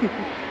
Yeah.